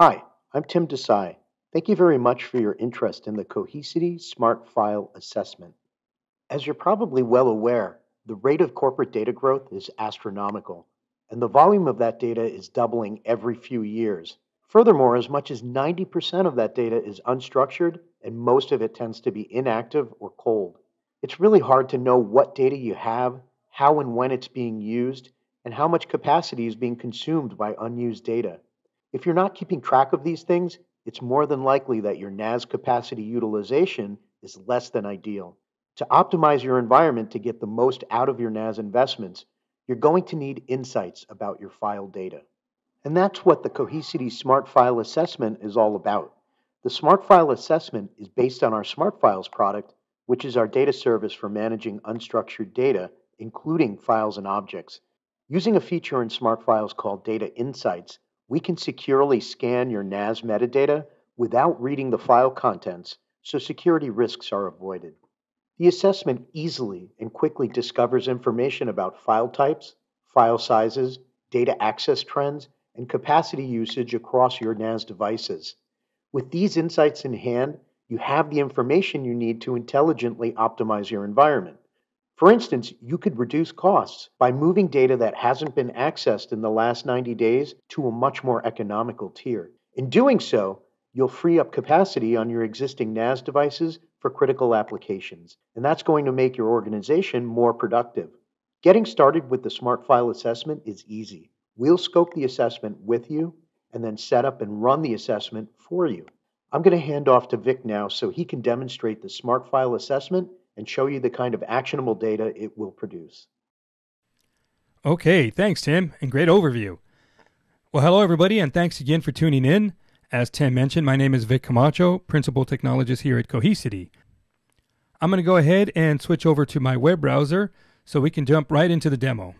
Hi, I'm Tim Desai. Thank you very much for your interest in the Cohesity Smart File Assessment. As you're probably well aware, the rate of corporate data growth is astronomical, and the volume of that data is doubling every few years. Furthermore, as much as 90% of that data is unstructured, and most of it tends to be inactive or cold. It's really hard to know what data you have, how and when it's being used, and how much capacity is being consumed by unused data. If you're not keeping track of these things, it's more than likely that your NAS capacity utilization is less than ideal. To optimize your environment to get the most out of your NAS investments, you're going to need insights about your file data. And that's what the Cohesity Smart File Assessment is all about. The Smart File Assessment is based on our Smart Files product, which is our data service for managing unstructured data, including files and objects. Using a feature in Smart Files called Data Insights, we can securely scan your NAS metadata without reading the file contents, so security risks are avoided. The assessment easily and quickly discovers information about file types, file sizes, data access trends, and capacity usage across your NAS devices. With these insights in hand, you have the information you need to intelligently optimize your environment. For instance, you could reduce costs by moving data that hasn't been accessed in the last 90 days to a much more economical tier. In doing so, you'll free up capacity on your existing NAS devices for critical applications, and that's going to make your organization more productive. Getting started with the Smart File Assessment is easy. We'll scope the assessment with you and then set up and run the assessment for you. I'm going to hand off to Vic now so he can demonstrate the Smart File Assessment and show you the kind of actionable data it will produce. Okay, thanks, Tim, and great overview. Well, hello, everybody, and thanks again for tuning in. As Tim mentioned, my name is Vic Camacho, Principal Technologist here at Cohesity. I'm going to go ahead and switch over to my web browser so we can jump right into the demo.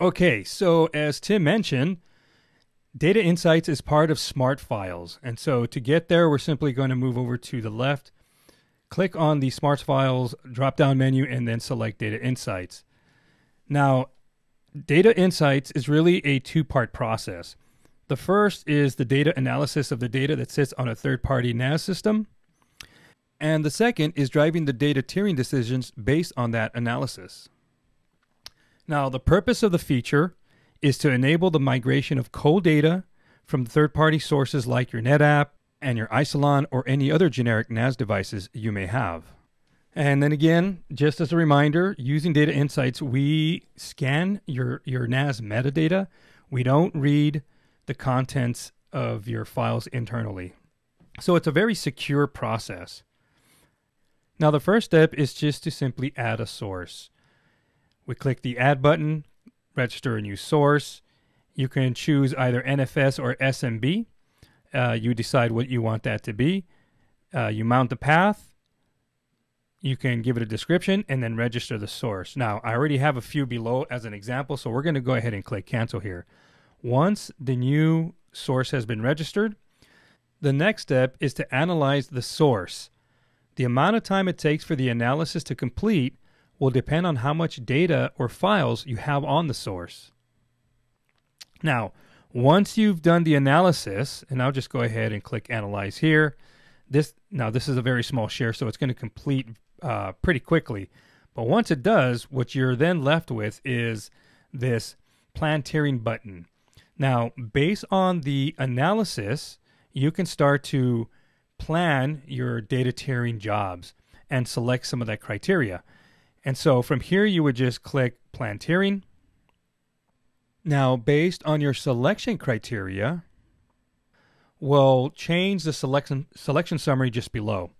Okay, so as Tim mentioned, Data Insights is part of Smart Files. And so to get there, we're simply going to move over to the left, click on the Smart Files drop down menu, and then select Data Insights. Now, Data Insights is really a two part process. The first is the data analysis of the data that sits on a third party NAS system. And the second is driving the data tiering decisions based on that analysis. Now, the purpose of the feature is to enable the migration of cold data from third party sources like your NetApp and your Isilon or any other generic NAS devices you may have. And then again, just as a reminder, using Data Insights, we scan your, your NAS metadata. We don't read the contents of your files internally. So it's a very secure process. Now, the first step is just to simply add a source. We click the Add button, register a new source. You can choose either NFS or SMB. Uh, you decide what you want that to be. Uh, you mount the path. You can give it a description and then register the source. Now, I already have a few below as an example, so we're going to go ahead and click cancel here. Once the new source has been registered, the next step is to analyze the source. The amount of time it takes for the analysis to complete will depend on how much data or files you have on the source. Now, once you've done the analysis, and I'll just go ahead and click Analyze here. This Now, this is a very small share, so it's going to complete uh, pretty quickly. But once it does, what you're then left with is this Plan Tiering button. Now, based on the analysis, you can start to plan your data tiering jobs and select some of that criteria. And so from here, you would just click Plan Tiering. Now, based on your selection criteria, we'll change the selection, selection summary just below.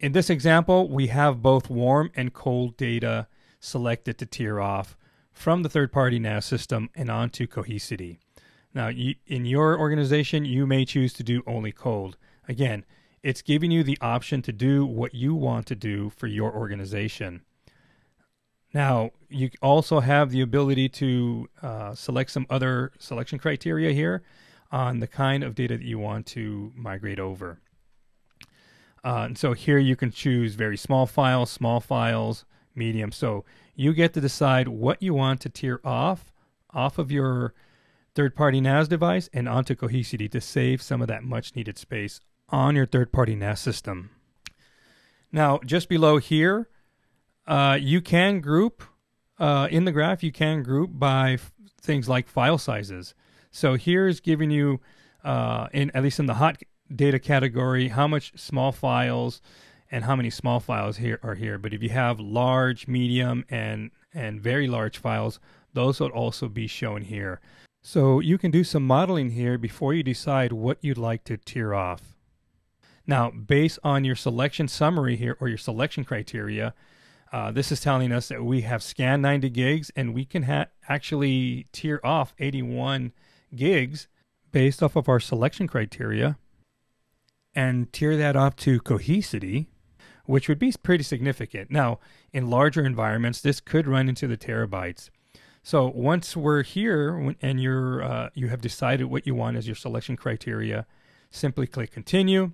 In this example, we have both warm and cold data selected to tier off from the third-party NAS system and onto Cohesity. Now, you, in your organization, you may choose to do only cold. Again, it's giving you the option to do what you want to do for your organization. Now, you also have the ability to uh, select some other selection criteria here on the kind of data that you want to migrate over. Uh, and so here you can choose very small files, small files, medium. So you get to decide what you want to tier off off of your third party NAS device and onto Cohesity to save some of that much needed space on your third party NAS system. Now, just below here, uh, you can group uh, in the graph, you can group by things like file sizes. So here's giving you, uh, in at least in the hot data category, how much small files and how many small files here are here. But if you have large, medium, and and very large files, those will also be shown here. So you can do some modeling here before you decide what you'd like to tier off. Now, based on your selection summary here or your selection criteria, uh, this is telling us that we have scanned 90 gigs and we can ha- actually tier off 81 gigs based off of our selection criteria and tier that off to cohesity, which would be pretty significant. Now, in larger environments, this could run into the terabytes. So once we're here and you're uh, you have decided what you want as your selection criteria, simply click continue,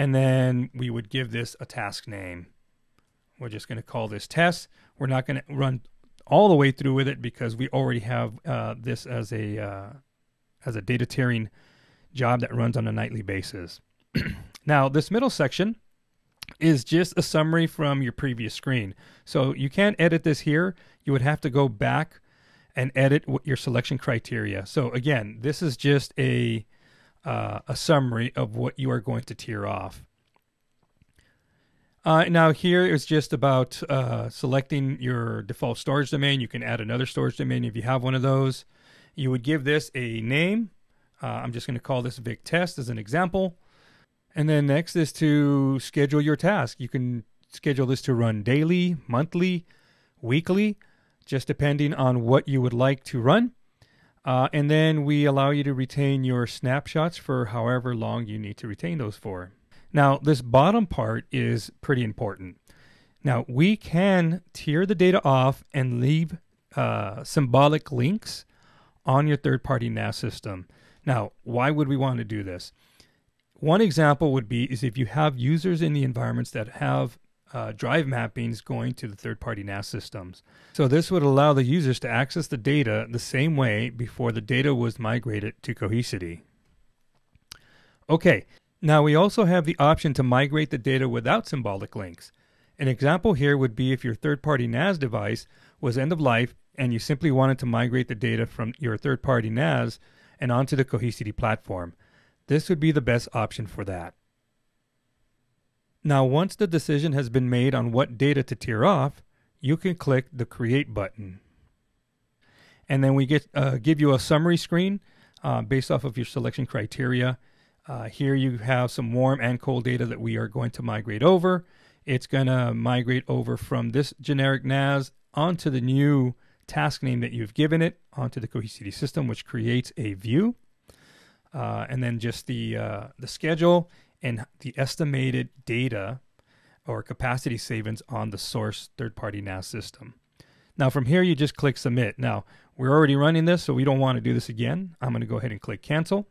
and then we would give this a task name. We're just going to call this test. We're not going to run all the way through with it because we already have uh, this as a uh, as a data tiering job that runs on a nightly basis. now, this middle section is just a summary from your previous screen. So you can't edit this here. You would have to go back and edit your selection criteria. So again, this is just a uh, a summary of what you are going to tier off. Uh, now here is just about uh, selecting your default storage domain. You can add another storage domain if you have one of those. You would give this a name. Uh, I'm just going to call this Vic Test as an example. And then next is to schedule your task. You can schedule this to run daily, monthly, weekly just depending on what you would like to run. Uh, and then we allow you to retain your snapshots for however long you need to retain those for. Now, this bottom part is pretty important. Now, we can tier the data off and leave uh, symbolic links on your third party NAS system. Now, why would we want to do this? One example would be is if you have users in the environments that have uh, drive mappings going to the third party NAS systems. So, this would allow the users to access the data the same way before the data was migrated to Cohesity. Okay, now we also have the option to migrate the data without symbolic links. An example here would be if your third party NAS device was end of life and you simply wanted to migrate the data from your third party NAS and onto the Cohesity platform. This would be the best option for that. Now, once the decision has been made on what data to tier off, you can click the Create button. And then we get uh, give you a summary screen uh, based off of your selection criteria. Uh, here you have some warm and cold data that we are going to migrate over. It's going to migrate over from this generic NAS onto the new task name that you've given it onto the Cohesity system, which creates a view. Uh, and then just the uh, the schedule and the estimated data or capacity savings on the source third party NAS system. Now, from here, you just click submit. Now, we're already running this, so we don't want to do this again. I'm going to go ahead and click cancel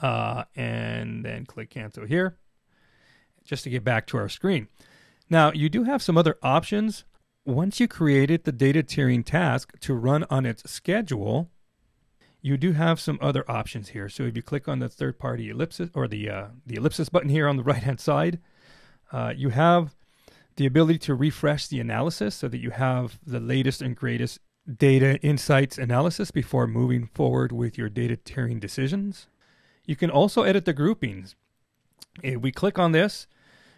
uh, and then click cancel here just to get back to our screen. Now, you do have some other options. Once you created the data tiering task to run on its schedule, you do have some other options here. So if you click on the third party ellipsis or the, uh, the ellipsis button here on the right hand side, uh, you have the ability to refresh the analysis so that you have the latest and greatest data insights analysis before moving forward with your data tiering decisions. You can also edit the groupings. If we click on this,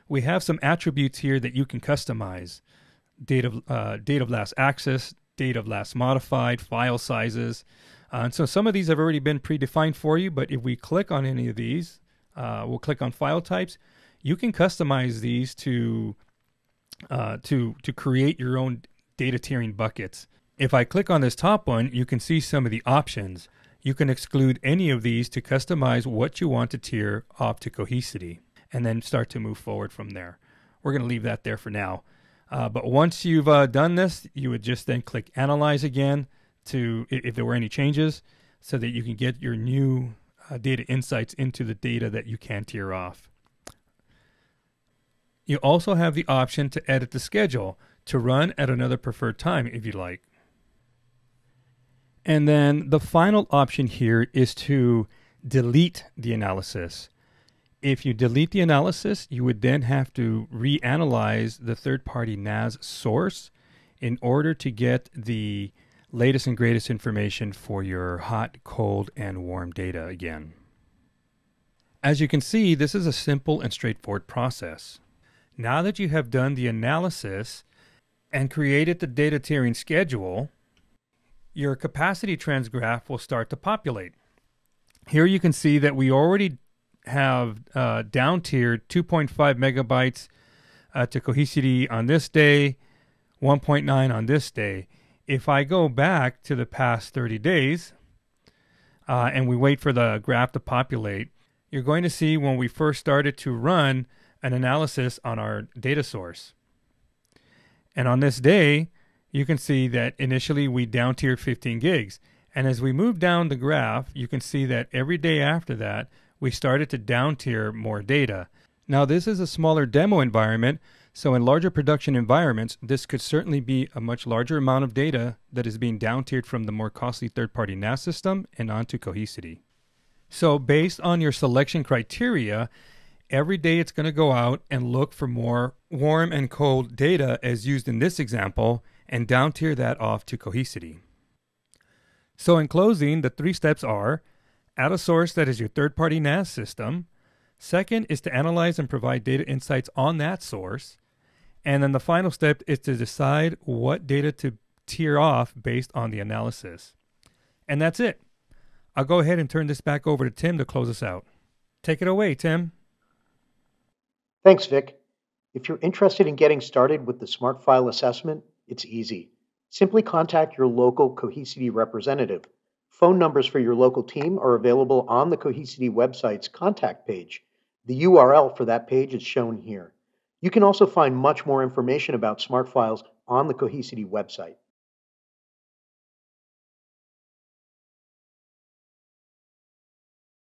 we have some attributes here that you can customize. Date of, uh, date of last access, date of last modified, file sizes, uh, and so some of these have already been predefined for you, but if we click on any of these, uh, we'll click on file types. You can customize these to uh, to to create your own data tiering buckets. If I click on this top one, you can see some of the options. You can exclude any of these to customize what you want to tier off to Cohesity, and then start to move forward from there. We're going to leave that there for now. Uh, but once you've uh, done this, you would just then click Analyze again to if there were any changes so that you can get your new uh, data insights into the data that you can tier off. You also have the option to edit the schedule to run at another preferred time if you like. And then the final option here is to delete the analysis. If you delete the analysis, you would then have to reanalyze the third party NAS source in order to get the latest and greatest information for your hot, cold, and warm data again. As you can see, this is a simple and straightforward process. Now that you have done the analysis and created the data tiering schedule, your capacity trends graph will start to populate. Here you can see that we already have uh, down tiered 2.5 megabytes uh, to Cohesity on this day, 1.9 on this day. If I go back to the past 30 days uh, and we wait for the graph to populate, you're going to see when we first started to run an analysis on our data source. And on this day, you can see that initially we down tiered 15 gigs. And as we move down the graph, you can see that every day after that, we started to down tier more data. Now, this is a smaller demo environment, so in larger production environments, this could certainly be a much larger amount of data that is being down tiered from the more costly third party NAS system and onto Cohesity. So, based on your selection criteria, every day it's going to go out and look for more warm and cold data as used in this example and down tier that off to Cohesity. So, in closing, the three steps are add a source that is your third party NAS system. Second is to analyze and provide data insights on that source. And then the final step is to decide what data to tier off based on the analysis. And that's it. I'll go ahead and turn this back over to Tim to close us out. Take it away, Tim. Thanks, Vic. If you're interested in getting started with the Smart File Assessment, it's easy. Simply contact your local Cohesity representative. Phone numbers for your local team are available on the Cohesity website's contact page. The URL for that page is shown here. You can also find much more information about Smart Files on the Cohesity website.